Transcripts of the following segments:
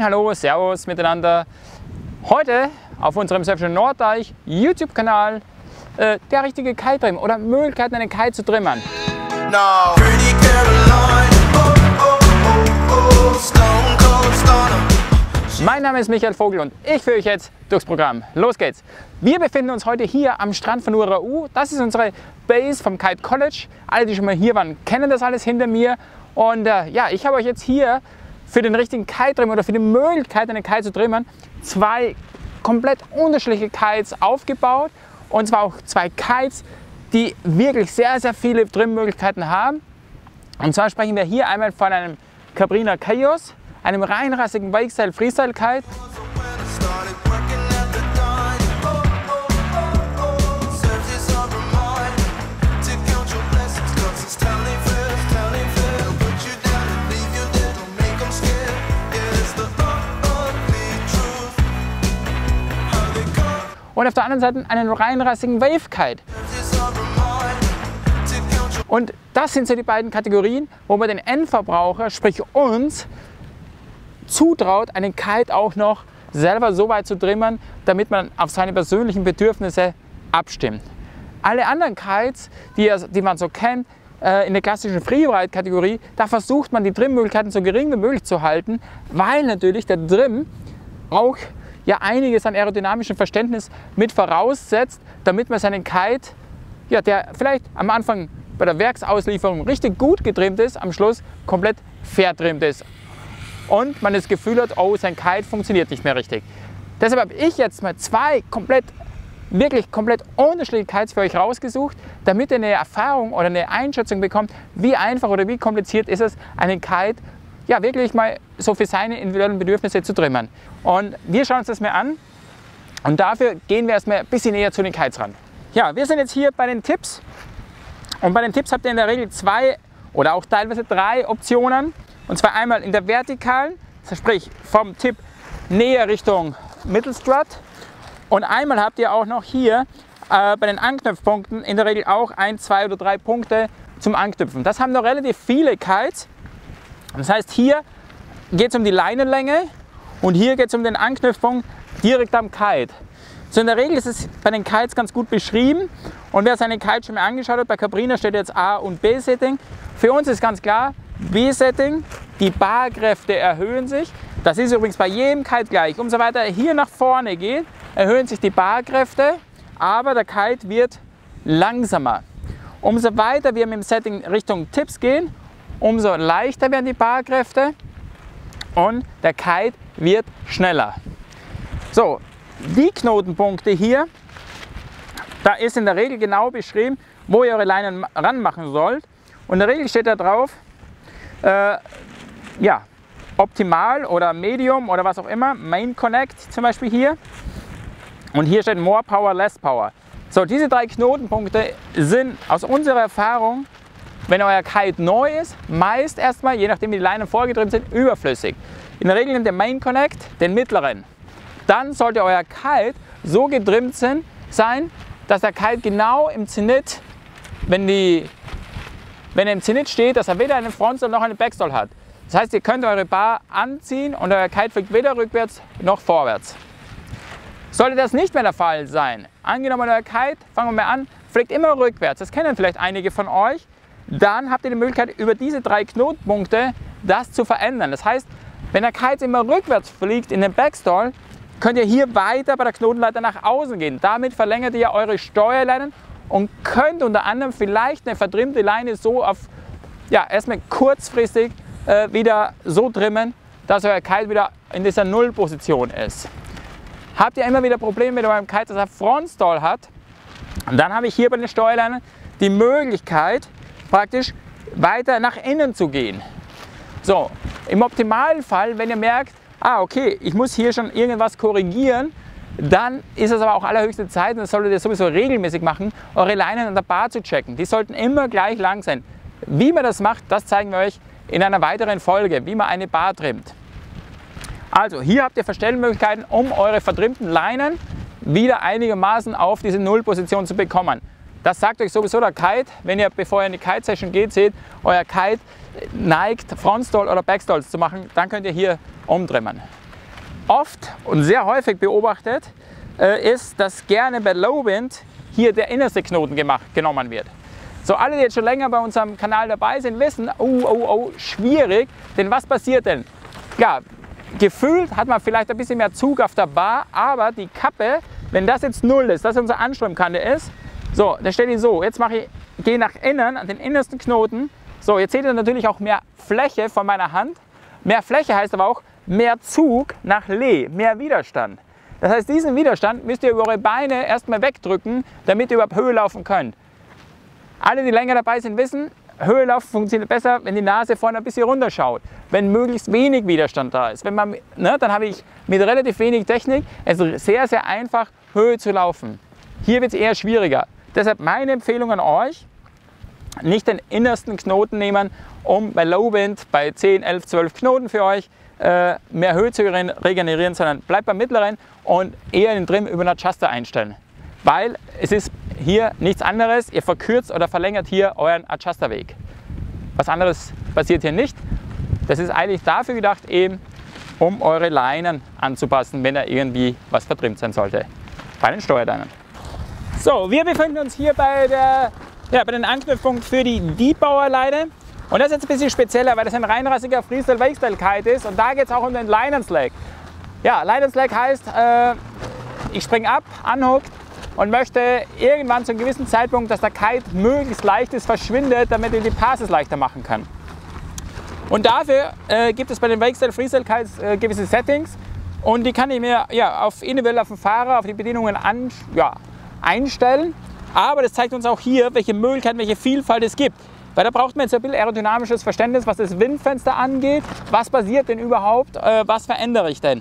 Moin, hallo, servus miteinander. Heute auf unserem Surfischen Norddeich YouTube-Kanal äh, der richtige Kite-Trim oder Möglichkeiten einen Kite zu trimmern. No. Mein Name ist Michael Vogel und ich führe euch jetzt durchs Programm. Los geht's! Wir befinden uns heute hier am Strand von Urau. Das ist unsere Base vom Kite College. Alle, die schon mal hier waren, kennen das alles hinter mir. Und äh, ja, ich habe euch jetzt hier für den richtigen Kite-Trimmer oder für die Möglichkeit, einen Kite zu trimmern, zwei komplett unterschiedliche Kites aufgebaut. Und zwar auch zwei Kites, die wirklich sehr, sehr viele Trimmmöglichkeiten haben. Und zwar sprechen wir hier einmal von einem Cabrina Chaos einem reinrassigen Wakestyle Freestyle Kite. Und auf der anderen Seite einen reinrassigen Wave Kite. Und das sind so die beiden Kategorien, wo man den Endverbraucher, sprich uns, zutraut, einen Kite auch noch selber so weit zu trimmern, damit man auf seine persönlichen Bedürfnisse abstimmt. Alle anderen Kites, die, die man so kennt, äh, in der klassischen Freeride-Kategorie, da versucht man die Trim-Möglichkeiten so gering wie möglich zu halten, weil natürlich der Trim auch ja einiges an aerodynamischem Verständnis mit voraussetzt, damit man seinen Kite, ja, der vielleicht am Anfang bei der Werksauslieferung richtig gut getrimmt ist, am Schluss komplett vertrimmt ist und man das Gefühl hat, oh, sein Kite funktioniert nicht mehr richtig. Deshalb habe ich jetzt mal zwei komplett, wirklich komplett unterschiedliche Kites für euch rausgesucht, damit ihr eine Erfahrung oder eine Einschätzung bekommt, wie einfach oder wie kompliziert ist es, einen Kite ja, wirklich mal so für seine individuellen Bedürfnisse zu trimmern. Und wir schauen uns das mal an und dafür gehen wir erstmal ein bisschen näher zu den Kites ran. Ja, wir sind jetzt hier bei den Tipps und bei den Tipps habt ihr in der Regel zwei oder auch teilweise drei Optionen. Und zwar einmal in der vertikalen, sprich vom Tipp näher Richtung Mittelstrut. Und einmal habt ihr auch noch hier äh, bei den Anknüpfpunkten in der Regel auch ein, zwei oder drei Punkte zum Anknüpfen. Das haben noch relativ viele Kites. Das heißt, hier geht es um die Leinenlänge und hier geht es um den Anknüpfpunkt direkt am Kite. So in der Regel ist es bei den Kites ganz gut beschrieben und wer seine Kite schon mal angeschaut hat, bei Cabrina steht jetzt A und B Setting. Für uns ist ganz klar, B-Setting, die Barkräfte erhöhen sich. Das ist übrigens bei jedem Kite gleich. Umso weiter er hier nach vorne geht, erhöhen sich die Barkräfte, aber der Kite wird langsamer. Umso weiter wir mit dem Setting Richtung Tipps gehen, umso leichter werden die Barkräfte und der Kite wird schneller. So, die Knotenpunkte hier, da ist in der Regel genau beschrieben, wo ihr eure Leinen ranmachen sollt. Und in der Regel steht da drauf, äh, ja, optimal oder medium oder was auch immer, Main Connect zum Beispiel hier. Und hier steht More Power, Less Power. So, diese drei Knotenpunkte sind aus unserer Erfahrung, wenn euer Kite neu ist, meist erstmal, je nachdem wie die Leinen vorgetrimmt sind, überflüssig. In der Regel nimmt der Main Connect den mittleren. Dann sollte euer Kite so getrimmt sein, dass der Kite genau im Zenit, wenn die wenn er im Zenit steht, dass er weder einen Frontstall noch einen Backstall hat. Das heißt, ihr könnt eure Bar anziehen und euer Kite fliegt weder rückwärts noch vorwärts. Sollte das nicht mehr der Fall sein, angenommen euer Kite, fangen wir mal an, fliegt immer rückwärts, das kennen vielleicht einige von euch, dann habt ihr die Möglichkeit, über diese drei Knotenpunkte das zu verändern. Das heißt, wenn der Kite immer rückwärts fliegt in den Backstall, könnt ihr hier weiter bei der Knotenleiter nach außen gehen. Damit verlängert ihr eure Steuerleinen und könnt unter anderem vielleicht eine vertrimmte Leine so auf, ja, erstmal kurzfristig äh, wieder so trimmen, dass euer Kite wieder in dieser Nullposition ist. Habt ihr immer wieder Probleme mit eurem Kite, dass er Frontstall hat, dann habe ich hier bei den Steuerleinen die Möglichkeit, praktisch weiter nach innen zu gehen. So, im optimalen Fall, wenn ihr merkt, ah okay, ich muss hier schon irgendwas korrigieren, dann ist es aber auch allerhöchste Zeit, und das solltet ihr sowieso regelmäßig machen, eure Leinen an der Bar zu checken. Die sollten immer gleich lang sein. Wie man das macht, das zeigen wir euch in einer weiteren Folge, wie man eine Bar trimmt. Also hier habt ihr Verstellmöglichkeiten, um eure vertrimmten Leinen wieder einigermaßen auf diese Nullposition zu bekommen. Das sagt euch sowieso der Kite, wenn ihr, bevor ihr in die Kite-Session geht, seht, euer Kite neigt, Frontstall oder Backstall zu machen, dann könnt ihr hier umtrimmen. oft und sehr häufig beobachtet, äh, ist, dass gerne bei Low Wind hier der innerste Knoten gemacht, genommen wird. So, alle, die jetzt schon länger bei unserem Kanal dabei sind, wissen, oh, oh, oh, schwierig, denn was passiert denn? Ja, gefühlt hat man vielleicht ein bisschen mehr Zug auf der Bar, aber die Kappe, wenn das jetzt null ist, das unsere Anströmkante ist, so, dann stelle ich so, jetzt mache ich, gehe nach innen, an den innersten Knoten, so, jetzt seht ihr natürlich auch mehr Fläche von meiner Hand, mehr Fläche heißt aber auch mehr Zug nach Lee, mehr Widerstand. Das heißt, diesen Widerstand müsst ihr über eure Beine erstmal wegdrücken, damit ihr überhaupt Höhe laufen könnt. Alle, die länger dabei sind, wissen, Höhe laufen funktioniert besser, wenn die Nase vorne ein bisschen runterschaut, wenn möglichst wenig Widerstand da ist. Wenn man, ne, dann habe ich mit relativ wenig Technik es sehr, sehr einfach, Höhe zu laufen. Hier wird es eher schwieriger. Deshalb meine Empfehlung an euch, nicht den innersten Knoten nehmen, um bei Low Wind bei 10, 11, 12 Knoten für euch äh, mehr Höhe zu regenerieren, sondern bleibt beim mittleren und eher den Trim über einen Adjuster einstellen. Weil es ist hier nichts anderes, ihr verkürzt oder verlängert hier euren Adjusterweg. Was anderes passiert hier nicht. Das ist eigentlich dafür gedacht, eben um eure Leinen anzupassen, wenn da irgendwie was vertrimmt sein sollte. Bei den Steuerleinen. So, wir befinden uns hier bei, der, ja, bei den Anknüpfpunkt für die Diebauerleine. Und das ist jetzt ein bisschen spezieller, weil das ein reinrassiger Freestyle-Wakestyle-Kite ist. Und da geht es auch um den Line-and-Slack. Ja, Line-and-Slack heißt, äh, ich springe ab, anhuckt und möchte irgendwann zu einem gewissen Zeitpunkt, dass der Kite möglichst leicht ist, verschwindet, damit ich die Passes leichter machen kann. Und dafür äh, gibt es bei den Wakestyle Freestyle Kites äh, gewisse Settings und die kann ich mir ja, auf individuell auf den Fahrer, auf die Bedingungen an, ja, einstellen. Aber das zeigt uns auch hier, welche Möglichkeiten, welche Vielfalt es gibt. Weil da braucht man jetzt ein bisschen aerodynamisches Verständnis, was das Windfenster angeht. Was passiert denn überhaupt? Äh, was verändere ich denn?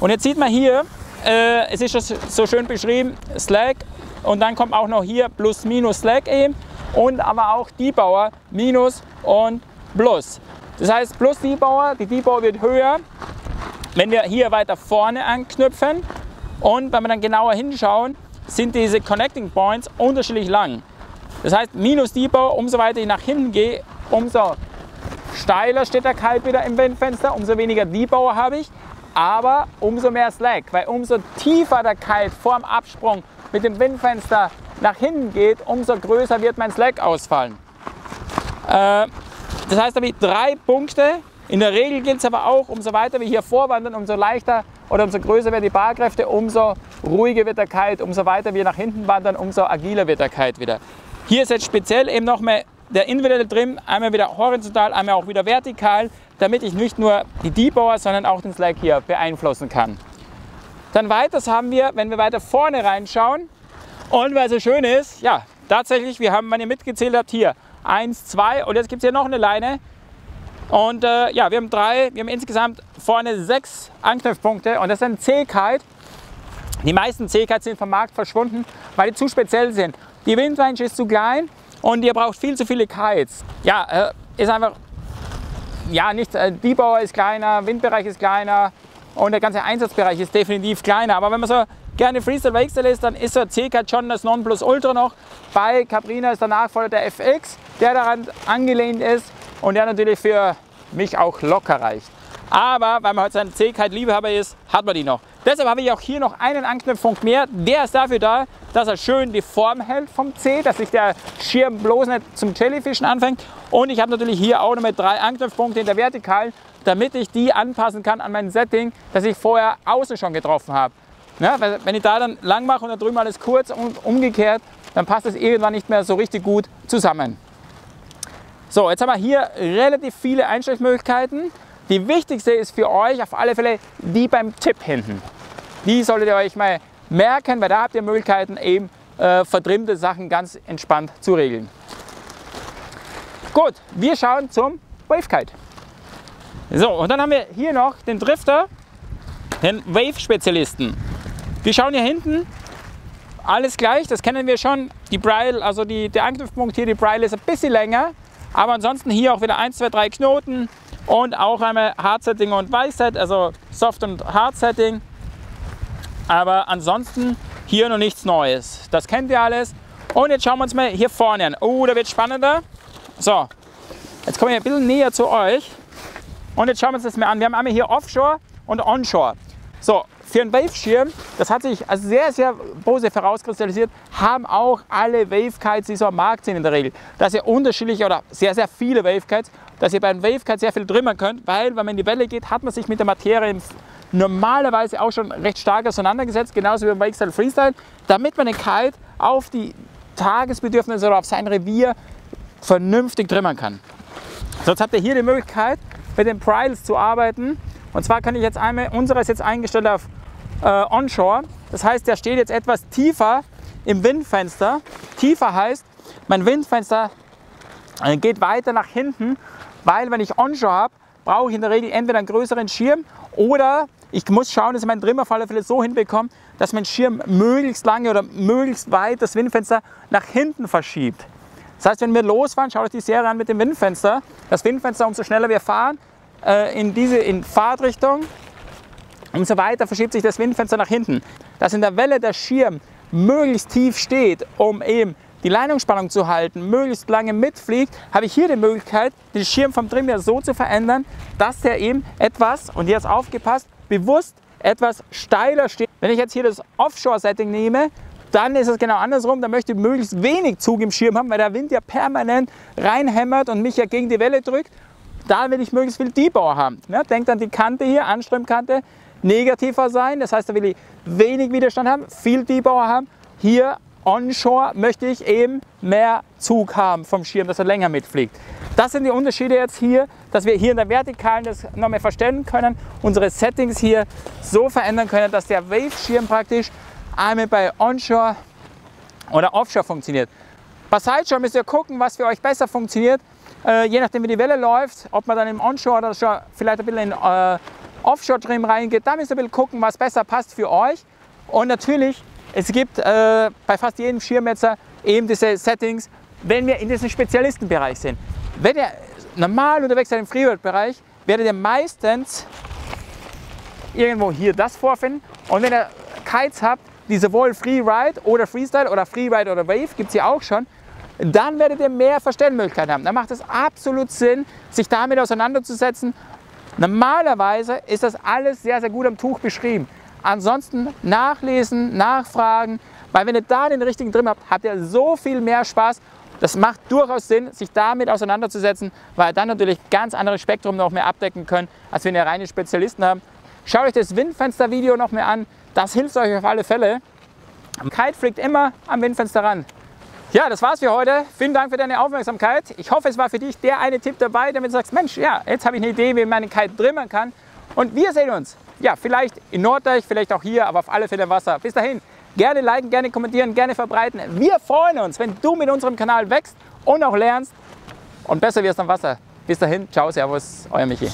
Und jetzt sieht man hier, äh, es ist so schön beschrieben, Slack und dann kommt auch noch hier plus minus Slack eben und aber auch Debauer minus und plus. Das heißt plus Debauer, die Debauer wird höher, wenn wir hier weiter vorne anknüpfen und wenn wir dann genauer hinschauen, sind diese Connecting Points unterschiedlich lang. Das heißt, minus Debauer, umso weiter ich nach hinten gehe, umso steiler steht der Kalb wieder im Windfenster, umso weniger Debauer habe ich aber umso mehr Slack, weil umso tiefer der Kite vorm Absprung mit dem Windfenster nach hinten geht, umso größer wird mein Slack ausfallen. Äh, das heißt, da habe ich drei Punkte. In der Regel gilt es aber auch, umso weiter wir hier vorwandern, umso leichter oder umso größer werden die Barkräfte, umso ruhiger wird der Kite, umso weiter wir nach hinten wandern, umso agiler wird der Kite wieder. Hier ist jetzt speziell eben noch mal der individuelle Trim, einmal wieder horizontal, einmal auch wieder vertikal, damit ich nicht nur die Debauer, sondern auch den Slack hier beeinflussen kann. Dann weiters haben wir, wenn wir weiter vorne reinschauen und weil es so schön ist, ja, tatsächlich, wir haben, wenn ihr mitgezählt habt, hier eins, zwei und jetzt gibt es hier noch eine Leine. Und äh, ja, wir haben drei, wir haben insgesamt vorne sechs Anknüpfpunkte und das ist ein C-Kite. Die meisten C-Kites sind vom Markt verschwunden, weil die zu speziell sind. Die Windrange ist zu klein und ihr braucht viel zu viele Kites. Ja, äh, ist einfach ja, nicht, äh, die Bauer ist kleiner, Windbereich ist kleiner und der ganze Einsatzbereich ist definitiv kleiner. Aber wenn man so gerne Freestyle Wakestyle ist, dann ist so CK schon das Nonplusultra noch. Bei Caprina ist der Nachfolger der FX, der daran angelehnt ist und der natürlich für mich auch locker reicht. Aber weil man heute sein C-Kite-Liebhaber ist, hat man die noch. Deshalb habe ich auch hier noch einen Anknüpfpunkt mehr. Der ist dafür da, dass er schön die Form hält vom C, dass sich der Schirm bloß nicht zum Jellyfischen anfängt. Und ich habe natürlich hier auch noch mit drei Anknüpfpunkte in der Vertikalen, damit ich die anpassen kann an mein Setting, das ich vorher außen schon getroffen habe. Ja, wenn ich da dann lang mache und da drüben alles kurz und umgekehrt, dann passt es irgendwann nicht mehr so richtig gut zusammen. So, jetzt haben wir hier relativ viele Einstellungsmöglichkeiten. Die wichtigste ist für euch auf alle Fälle die beim Tipp hinten. Die solltet ihr euch mal merken, weil da habt ihr Möglichkeiten, eben äh, vertrimmte Sachen ganz entspannt zu regeln. Gut, wir schauen zum Wavekite. So, und dann haben wir hier noch den Drifter, den Wave-Spezialisten. Wir schauen hier hinten, alles gleich, das kennen wir schon. Die Brile, also die, der Anknüpfpunkt hier, die Brile ist ein bisschen länger, aber ansonsten hier auch wieder 1, 2, 3 Knoten, und auch einmal Hard Setting und Weichset, also Soft und Hard Setting. Aber ansonsten hier noch nichts Neues. Das kennt ihr alles. Und jetzt schauen wir uns mal hier vorne an. Oh, da wird spannender. So, jetzt kommen wir ein bisschen näher zu euch. Und jetzt schauen wir uns das mal an. Wir haben einmal hier Offshore und Onshore. So, für einen Wave-Schirm, das hat sich als sehr, sehr positiv herauskristallisiert, haben auch alle Wave-Kites, die so am Markt sind in der Regel, dass ihr unterschiedliche oder sehr, sehr viele Wave-Kites, dass ihr bei einem Wave-Kite sehr viel drimmern könnt, weil wenn man in die Welle geht, hat man sich mit der Materie normalerweise auch schon recht stark auseinandergesetzt, genauso wie beim Wakestyle Freestyle, damit man den Kite auf die Tagesbedürfnisse oder auf sein Revier vernünftig trimmern kann. So, jetzt habt ihr hier die Möglichkeit, mit den Priles zu arbeiten. Und zwar kann ich jetzt einmal, unserer ist jetzt eingestellt auf äh, Onshore. Das heißt, der steht jetzt etwas tiefer im Windfenster. Tiefer heißt, mein Windfenster äh, geht weiter nach hinten, weil wenn ich Onshore habe, brauche ich in der Regel entweder einen größeren Schirm oder ich muss schauen, dass ich meinen Trimmer auf alle Fälle so hinbekomme, dass mein Schirm möglichst lange oder möglichst weit das Windfenster nach hinten verschiebt. Das heißt, wenn wir losfahren, schaut euch die Serie an mit dem Windfenster. Das Windfenster, umso schneller wir fahren, äh, in diese in Fahrtrichtung, umso weiter verschiebt sich das Windfenster nach hinten. Dass in der Welle der Schirm möglichst tief steht, um eben die Leitungsspannung zu halten, möglichst lange mitfliegt, habe ich hier die Möglichkeit, den Schirm vom Trimmer so zu verändern, dass der eben etwas, und jetzt aufgepasst, bewusst etwas steiler steht. Wenn ich jetzt hier das Offshore-Setting nehme, dann ist es genau andersrum. Da möchte ich möglichst wenig Zug im Schirm haben, weil der Wind ja permanent reinhämmert und mich ja gegen die Welle drückt. Da will ich möglichst viel Debauer haben. Ja, denkt an die Kante hier, Anströmkante, negativer sein. Das heißt, da will ich wenig Widerstand haben, viel Debauer haben. Hier onshore möchte ich eben mehr Zug haben vom Schirm, dass er länger mitfliegt. Das sind die Unterschiede jetzt hier, dass wir hier in der Vertikalen das noch mehr verstellen können, unsere Settings hier so verändern können, dass der Wave-Schirm praktisch einmal bei Onshore oder Offshore funktioniert. Bei Sideshore müsst ihr gucken, was für euch besser funktioniert, äh, je nachdem wie die Welle läuft, ob man dann im Onshore oder vielleicht ein bisschen in äh, Offshore-Trim reingeht, da müsst ihr ein bisschen gucken, was besser passt für euch. Und natürlich, es gibt äh, bei fast jedem Schirmmetzer eben diese Settings, wenn wir in diesem Spezialistenbereich sind. Wenn ihr normal unterwegs seid im Freeride-Bereich, werdet ihr meistens irgendwo hier das vorfinden. Und wenn ihr Kites habt, die sowohl Freeride oder Freestyle oder Freeride oder Wave, gibt es hier auch schon, dann werdet ihr mehr Verstellmöglichkeiten haben. Dann macht es absolut Sinn, sich damit auseinanderzusetzen. Normalerweise ist das alles sehr, sehr gut am Tuch beschrieben. Ansonsten nachlesen, nachfragen, weil wenn ihr da den richtigen drin habt, habt ihr so viel mehr Spaß. Das macht durchaus Sinn, sich damit auseinanderzusetzen, weil ihr dann natürlich ganz anderes Spektrum noch mehr abdecken könnt, als wenn ihr reine Spezialisten habt. Schaut euch das Windfenster-Video noch mehr an. Das hilft euch auf alle Fälle. Kite fliegt immer am Windfenster ran. Ja, das war's für heute. Vielen Dank für deine Aufmerksamkeit. Ich hoffe, es war für dich der eine Tipp dabei, damit du sagst, Mensch, ja, jetzt habe ich eine Idee, wie man einen Kite drimmern kann. Und wir sehen uns, ja, vielleicht in Norddeich, vielleicht auch hier, aber auf alle Fälle im Wasser. Bis dahin, gerne liken, gerne kommentieren, gerne verbreiten. Wir freuen uns, wenn du mit unserem Kanal wächst und auch lernst und besser wirst am Wasser. Bis dahin, ciao, servus, euer Michi.